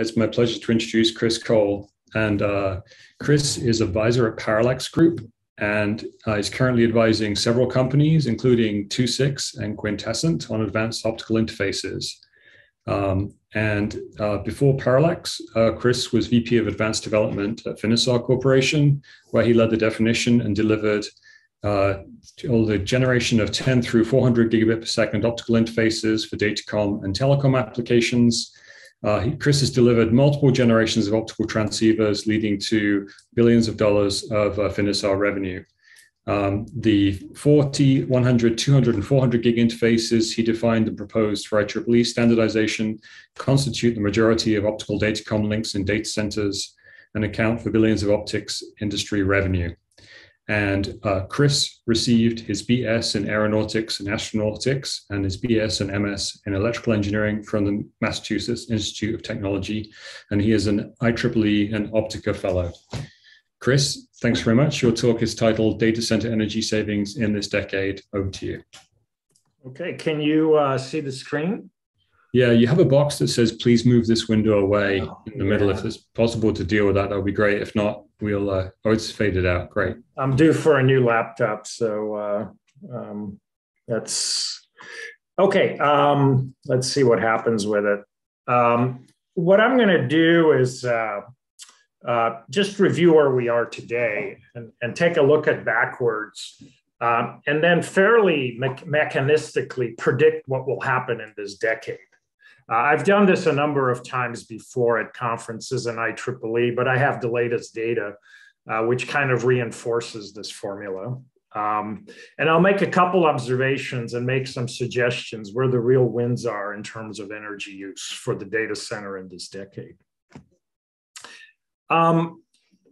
it's my pleasure to introduce Chris Cole. And uh, Chris is advisor at Parallax Group and uh, is currently advising several companies, including II-VI and Quintessent, on advanced optical interfaces. Um, and uh, before Parallax, uh, Chris was VP of Advanced Development at Finisar Corporation, where he led the definition and delivered uh, all the generation of 10 through 400 gigabit per second optical interfaces for datacom and telecom applications. Uh, Chris has delivered multiple generations of optical transceivers, leading to billions of dollars of uh, Finisar revenue. Um, the 40, 100, 200, and 400 gig interfaces he defined and proposed for IEEE standardization constitute the majority of optical datacom links in data centers and account for billions of optics industry revenue. And uh, Chris received his BS in aeronautics and astronautics and his BS and MS in electrical engineering from the Massachusetts Institute of Technology. And he is an IEEE and Optica Fellow. Chris, thanks very much. Your talk is titled Data Center Energy Savings in This Decade. Over to you. Okay, can you uh, see the screen? Yeah, you have a box that says, please move this window away oh, in the yeah. middle. If it's possible to deal with that, that would be great. If not, we'll, uh, oh, it's faded out. Great. I'm due for a new laptop. So uh, um, that's okay. Um, let's see what happens with it. Um, what I'm going to do is uh, uh, just review where we are today and, and take a look at backwards um, and then fairly me- mechanistically predict what will happen in this decade. Uh, I've done this a number of times before at conferences and IEEE, but I have the latest data, uh, which kind of reinforces this formula. Um, and I'll make a couple observations and make some suggestions where the real wins are in terms of energy use for the data center in this decade. Um,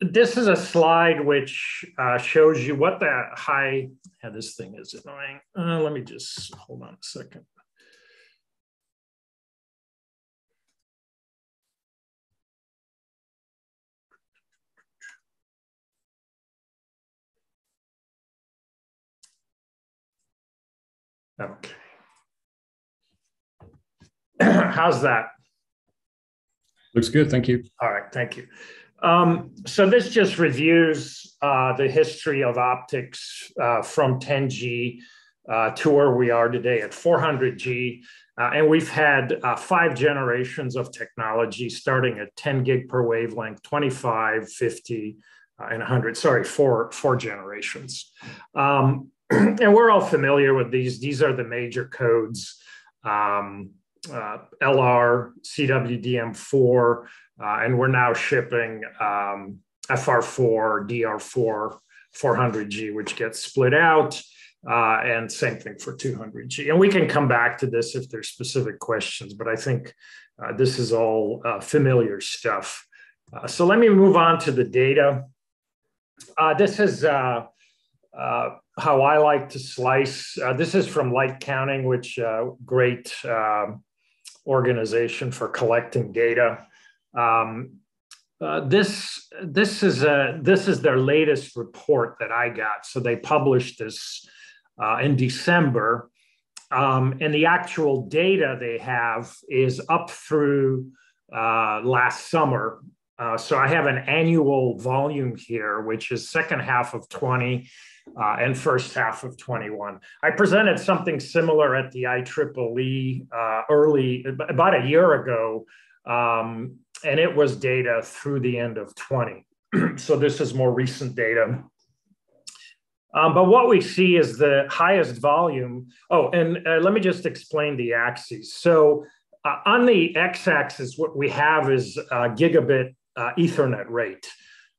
this is a slide which uh, shows you what the high, yeah, this thing is annoying. Uh, let me just hold on a second. Okay. How's that? Looks good. Thank you. All right. Thank you. Um, so this just reviews uh, the history of optics uh, from 10G uh, to where we are today at 400G. Uh, and we've had uh, five generations of technology starting at 10 gig per wavelength, 25, 50, uh, and 100. Sorry, four, four generations. Um, and we're all familiar with these. These are the major codes. Um, uh, LR, CWDM4, uh, and we're now shipping um, FR4, DR4, 400G, which gets split out, uh, and same thing for 200G. And we can come back to this if there's specific questions, but I think uh, this is all uh, familiar stuff. Uh, so let me move on to the data. this is how I like to slice. this is from Light Counting, which great um, organization for collecting data. Um, uh, this this is a this is their latest report that I got. So they published this uh, in December, um, and the actual data they have is up through uh, last summer. Uh, so I have an annual volume here, which is second half of 20 uh, and first half of 21. I presented something similar at the IEEE uh, early, about a year ago, um, and it was data through the end of 20. so this is more recent data. Um, but what we see is the highest volume. Oh, and uh, let me just explain the axes. So uh, on the x-axis, what we have is gigabit uh, Ethernet rate.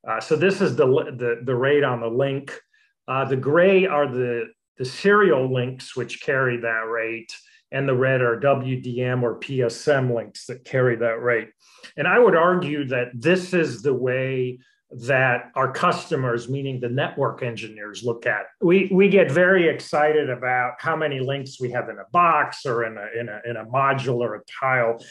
Uh, so this is the, the, the rate on the link. Uh, the gray are the, the serial links which carry that rate, and the red are WDM or PSM links that carry that rate. And I would argue that this is the way that our customers, meaning the network engineers, look at. We, we get very excited about how many links we have in a box or in a, in a, in a module or a tile.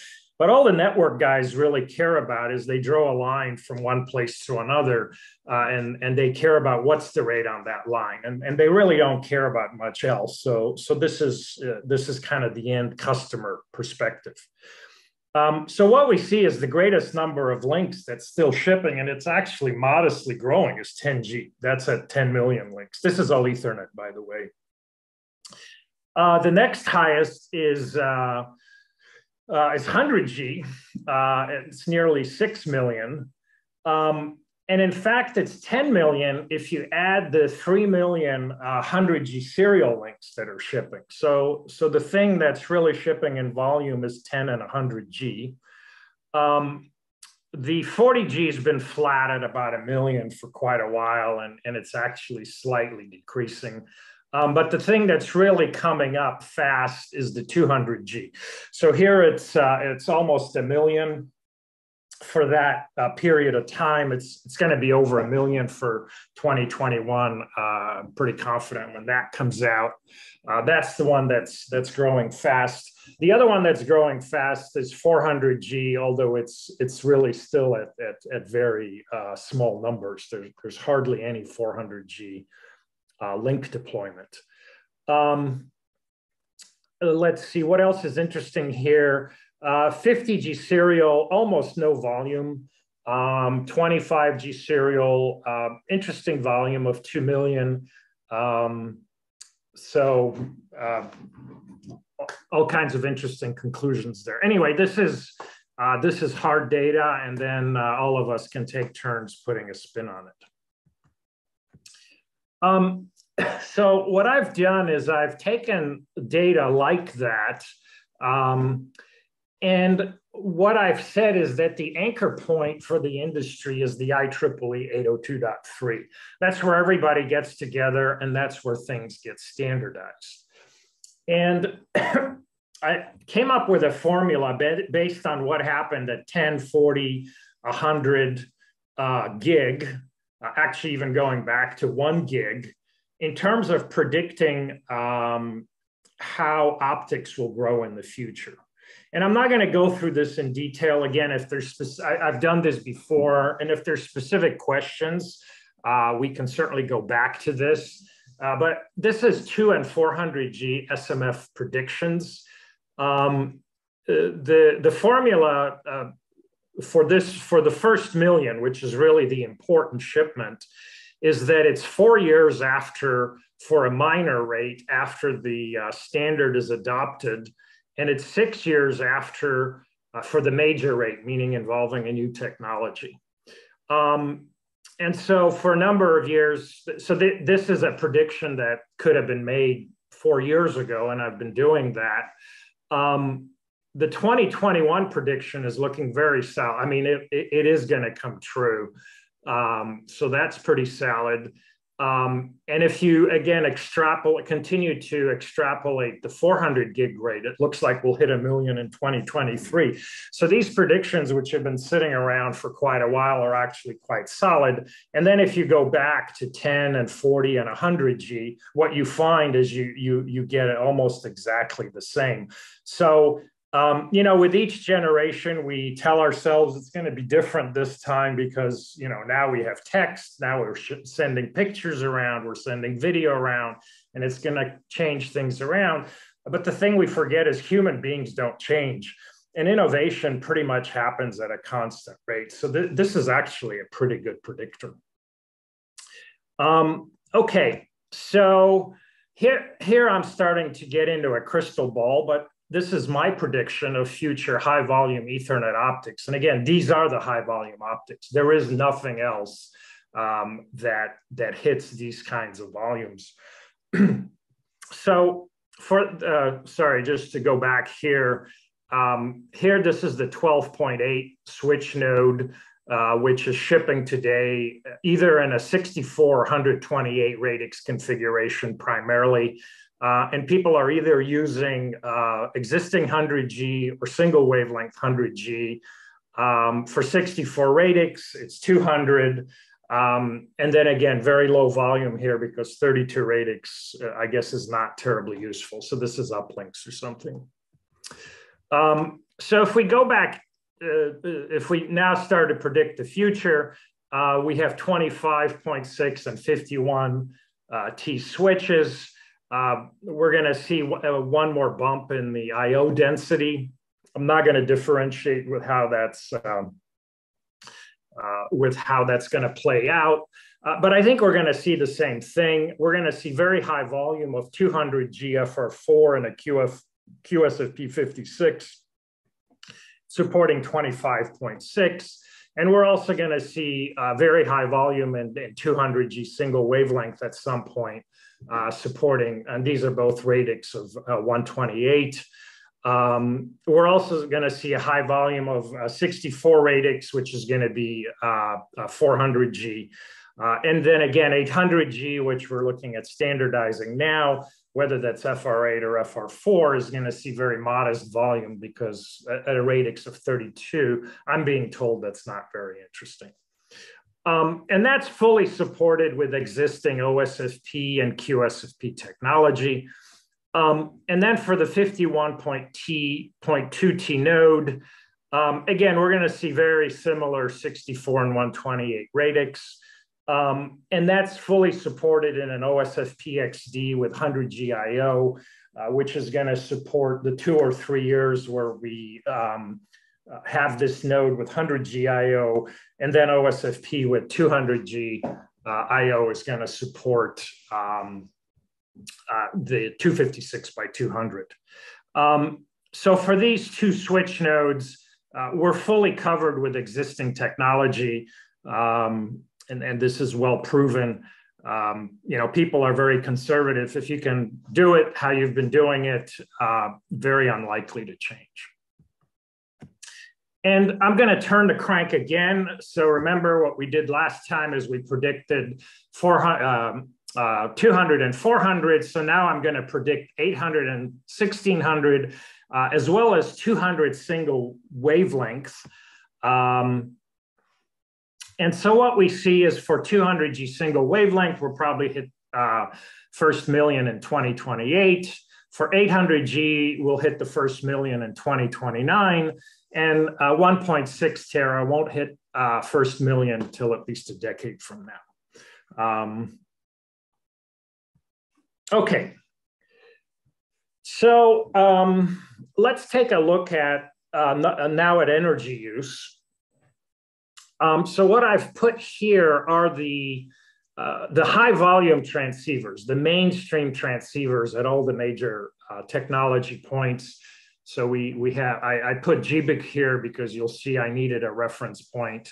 But all the network guys really care about is they draw a line from one place to another, uh, and and they care about what's the rate on that line, and and they really don't care about much else. So so this is uh, this is kind of the end customer perspective. Um, so what we see is the greatest number of links that's still shipping, and it's actually modestly growing is 10G. That's at 10 million links. This is all Ethernet, by the way. Uh, the next highest is uh, is 100G. Uh, it's nearly 6 million. Um, and in fact, it's 10 million if you add the 3 million uh, 100G serial links that are shipping. So, so the thing that's really shipping in volume is 10 and 100G. Um, the 40G has been flat at about a million for quite a while, and, and it's actually slightly decreasing. Um, but the thing that's really coming up fast is the 200G. So here it's uh, it's almost a million for that uh, period of time. It's it's going to be over a million for 2021. Uh, I'm pretty confident when that comes out. Uh, that's the one that's that's growing fast. The other one that's growing fast is 400G, although it's it's really still at at, at very uh, small numbers. There's there's hardly any 400G uh, link deployment. Um, let's see what else is interesting here. Uh, 50G serial, almost no volume. Um, 25G serial, uh, interesting volume of 2 million. Um, so uh, all kinds of interesting conclusions there. Anyway, this is uh, this is hard data, and then uh, all of us can take turns putting a spin on it. Um, so what I've done is I've taken data like that um, and what I've said is that the anchor point for the industry is the IEEE 802.3. That's where everybody gets together and that's where things get standardized. And I came up with a formula based on what happened at 10, 40, 100 uh, gig, uh, actually even going back to one gig, in terms of predicting um, how optics will grow in the future. And I'm not going to go through this in detail again. If there's, I, have done this before, and if there's specific questions, uh, we can certainly go back to this. Uh, but this is two and 400G SMF predictions. Um, uh, the the formula uh, for this for the first million, which is really the important shipment, is that it's four years after for a minor rate after the uh, standard is adopted and it's six years after uh, for the major rate, meaning involving a new technology. Um, and so for a number of years, so th- this is a prediction that could have been made four years ago, and I've been doing that. Um, the 2021 prediction is looking very solid. I mean, it, it, it is going to come true. Um, so that's pretty solid. Um, and if you again extrapolate, continue to extrapolate the 400 gig rate, it looks like we'll hit a million in 2023. So these predictions, which have been sitting around for quite a while, are actually quite solid. And then if you go back to 10 and 40 and 100 G, what you find is you you you get almost exactly the same. So um, you know, with each generation, we tell ourselves it's going to be different this time because, you know, now we have text, now we're sending pictures around, we're sending video around, and it's going to change things around. But the thing we forget is human beings don't change. And innovation pretty much happens at a constant rate. So th- this is actually a pretty good predictor. Um, okay, so here, here I'm starting to get into a crystal ball, but this is my prediction of future high volume Ethernet optics. And again, these are the high volume optics. There is nothing else um, that that hits these kinds of volumes. so for uh, sorry, just to go back here, um, here this is the 12.8 switch node. Uh, which is shipping today either in a 64 128 radix configuration primarily. Uh, and people are either using uh, existing 100G or single wavelength 100G. Um, for 64 radix, it's 200. Um, and then again, very low volume here because 32 radix, uh, I guess, is not terribly useful. So this is uplinks or something. Um, so if we go back, uh, if we now start to predict the future, uh, we have 25.6 and 51 uh, T switches. Uh, we're going to see uh, one more bump in the IO density. I'm not going to differentiate with how that's um, uh, with how that's going to play out. Uh, but I think we're going to see the same thing. We're going to see very high volume of 200 GFR4 and a QF, QSFP 56 supporting 25.6. And we're also going to see uh, very high volume and, 200G single wavelength at some point uh, supporting, and these are both radix of uh, 128. Um, we're also going to see a high volume of uh, 64 radix, which is going to be uh, 400G. Uh, uh, and then again, 800G, which we're looking at standardizing now, whether that's FR8 or FR4, is going to see very modest volume because at a radix of 32, I'm being told that's not very interesting. Um, and that's fully supported with existing OSFP and QSFP technology. Um, and then for the 51.2 T node, um, again, we're going to see very similar 64 and 128 radix. Um, and that's fully supported in an OSFP XD with 100 GIO, uh, which is going to support the two or three years where we um, uh, have this node with 100 GIO, and then OSFP with 200 G uh, IO is going to support um, uh, the 256 by 200. Um, so for these two switch nodes, uh, we're fully covered with existing technology, um, and, and this is well proven. Um, you know, people are very conservative. If you can do it how you've been doing it, uh, very unlikely to change. And I'm going to turn the crank again. So remember what we did last time is we predicted 400, um, uh, 200 and 400. So now I'm going to predict 800 and 1600, uh, as well as 200 single wavelengths. Um, and so what we see is for 200G single wavelength, we'll probably hit uh, first million in 2028. For 800G, we'll hit the first million in 2029. And uh, 1.6 tera won't hit uh, first million until at least a decade from now. Um, Okay. So um, let's take a look at uh, uh, now at energy use. Um, so what I've put here are the uh, the high volume transceivers, the mainstream transceivers at all the major uh, technology points. So we we have I, I, put GBIC here because you'll see I needed a reference point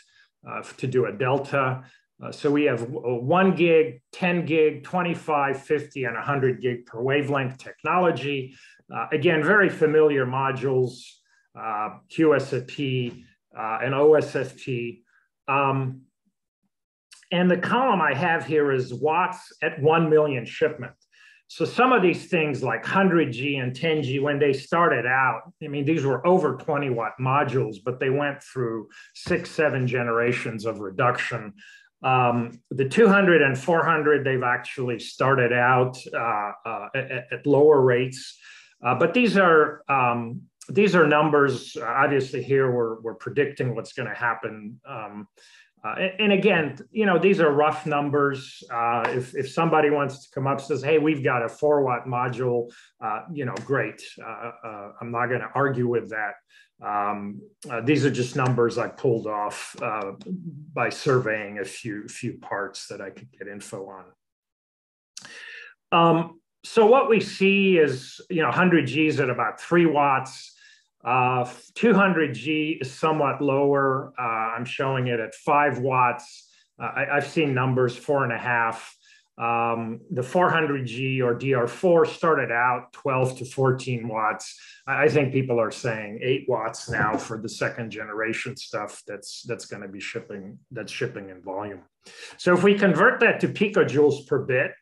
uh, to do a delta. Uh, so we have one gig, 10 gig, 25, 50, and 100 gig per wavelength technology. Uh, again, very familiar modules, uh, QSFP uh, and OSFP. Um, and the column I have here is watts at 1 million shipment. So some of these things like 100G and 10G, when they started out, I mean, these were over 20 watt modules, but they went through six, seven generations of reduction. Um, the 200 and 400, they've actually started out uh, uh, at, at, lower rates, uh, but these are um, these are numbers. Obviously, here we're we're predicting what's going to happen. Um, uh, and, again, you know, these are rough numbers. Uh, if if somebody wants to come up says, "Hey, we've got a four watt module," uh, you know, great. I'm not going to argue with that. Um, uh, these are just numbers I pulled off uh, by surveying a few few parts that I could get info on. Um, so what we see is, you know, 100 Gs at about three watts. Uh, 200G is somewhat lower. Uh, I'm showing it at five watts. Uh, I, have seen numbers four and a half. Um, the 400G or DR4 started out 12 to 14 watts. I think people are saying eight watts now for the second generation stuff that's that's going to be shipping that's shipping in volume. So if we convert that to picojoules per bit,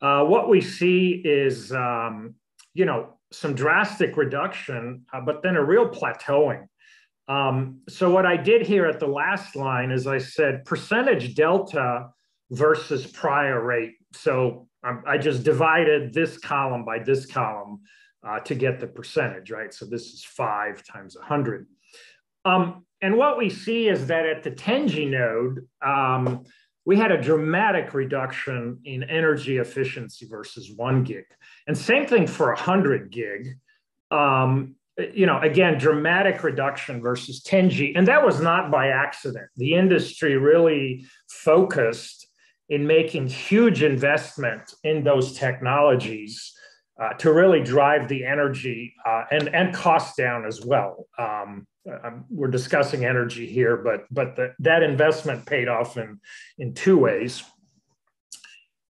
uh, what we see is um, you know some drastic reduction, uh, but then a real plateauing. Um, so what I did here at the last line is I said percentage delta versus prior rate. So um, I just divided this column by this column uh, to get the percentage, right? So this is five times 100. Um, and what we see is that at the 10G node, um, we had a dramatic reduction in energy efficiency versus one gig. And same thing for 100 gig. Um, you know, again, dramatic reduction versus 10G. And that was not by accident. The industry really focused in making huge investment in those technologies uh, to really drive the energy uh, and, and cost down as well. Um, um, we're discussing energy here, but but the, that investment paid off in in two ways.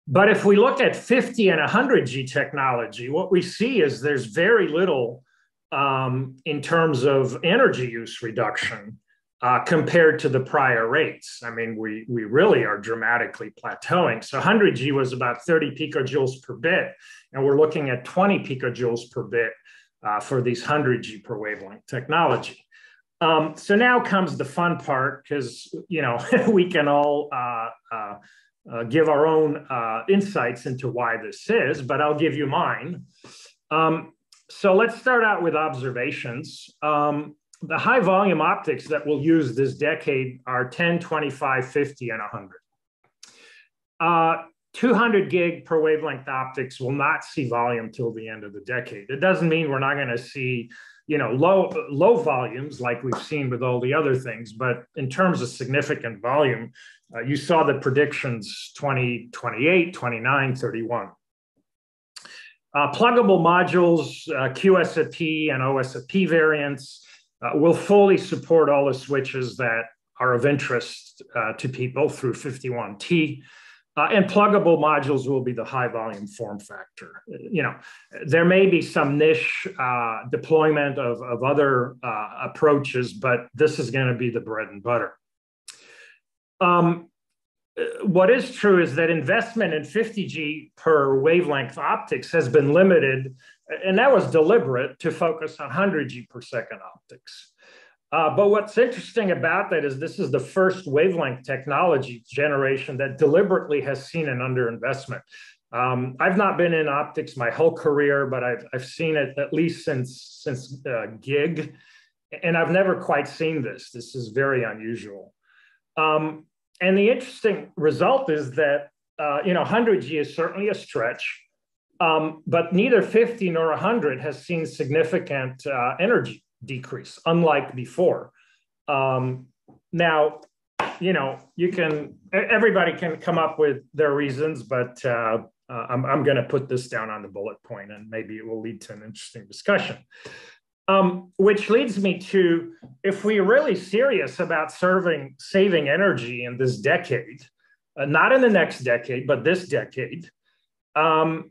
But if we look at 50 and 100G technology, what we see is there's very little um, in terms of energy use reduction uh, compared to the prior rates. I mean, we, we really are dramatically plateauing. So 100G was about 30 picojoules per bit, and we're looking at 20 picojoules per bit uh, for these 100G per wavelength technology. Um, so now comes the fun part because you know we can all uh, uh, uh, give our own uh, insights into why this is, but I'll give you mine. Um, so let's start out with observations. Um, the high volume optics that we'll use this decade are 10, 25, 50, and 100. Uh, 200 gig per wavelength optics will not see volume till the end of the decade. It doesn't mean we're not going to see, you know, low low volumes like we've seen with all the other things, but in terms of significant volume, uh, you saw the predictions 2028, 29, 31. Uh, pluggable modules, uh, QSFP and OSFP variants uh, will fully support all the switches that are of interest uh, to people through 51T. Uh, and pluggable modules will be the high volume form factor. You know, there may be some niche uh, deployment of, of other uh, approaches, but this is going to be the bread and butter. Um, what is true is that investment in 50G per wavelength optics has been limited, and that was deliberate to focus on 100G per second optics. Uh, but what's interesting about that is this is the first wavelength technology generation that deliberately has seen an underinvestment. Um, I've not been in optics my whole career, but I've, I've seen it at least since since uh, gig, and I've never quite seen this. This is very unusual. Um, and the interesting result is that uh, you know 100G is certainly a stretch, um, but neither 50 nor 100 has seen significant uh, energy decrease, unlike before. Um, now, you know, you can everybody can come up with their reasons, but uh, uh, I'm, I'm going to put this down on the bullet point, and maybe it will lead to an interesting discussion. Um, which leads me to if we're really serious about serving saving energy in this decade, uh, not in the next decade, but this decade, um,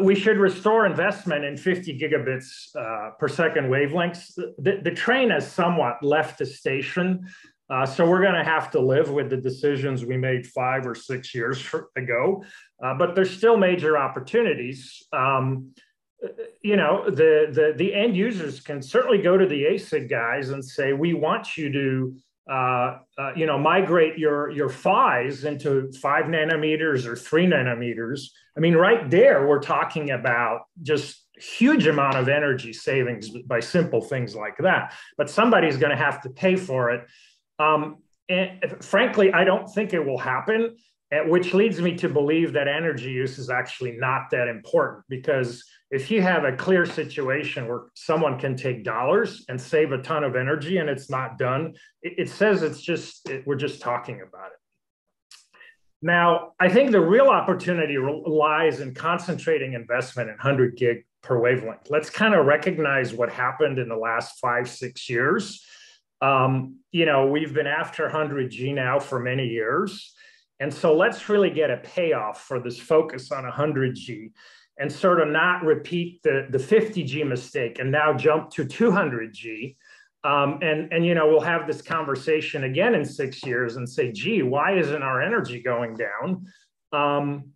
we should restore investment in 50 gigabits uh, per second wavelengths. The, the, train has somewhat left the station. Uh, so we're going to have to live with the decisions we made five or six years ago. Uh, but there's still major opportunities. Um, you know the, the the end users can certainly go to the ASIC guys and say we want you to uh, uh, you know migrate your your PHYs into five nanometers or three nanometers. I mean, right there we're talking about just huge amount of energy savings by simple things like that. But somebody's going to have to pay for it. Um, and frankly, I don't think it will happen. Which leads me to believe that energy use is actually not that important because if you have a clear situation where someone can take dollars and save a ton of energy and it's not done, it, it says it's just, it, we're just talking about it. Now, I think the real opportunity lies in concentrating investment in 100 gig per wavelength. Let's kind of recognize what happened in the last five, six years. Um, you know, we've been after 100G now for many years. And so let's really get a payoff for this focus on 100G and sort of not repeat the, the 50G mistake and now jump to 200G. Um, and, and, you know, we'll have this conversation again in six years and say, gee, why isn't our energy going down? Um,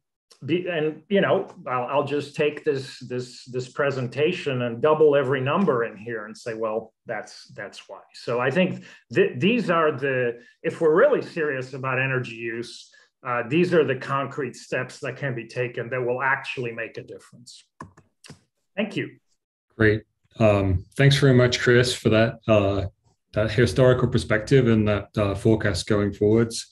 be, and, you know, I'll, I'll just take this, this, this presentation and double every number in here and say, well, that's, that's why. So I think th these are the, if we're really serious about energy use, uh, these are the concrete steps that can be taken that will actually make a difference. Thank you. Great. Um, thanks very much, Chris, for that uh, that historical perspective and that uh, forecast going forwards.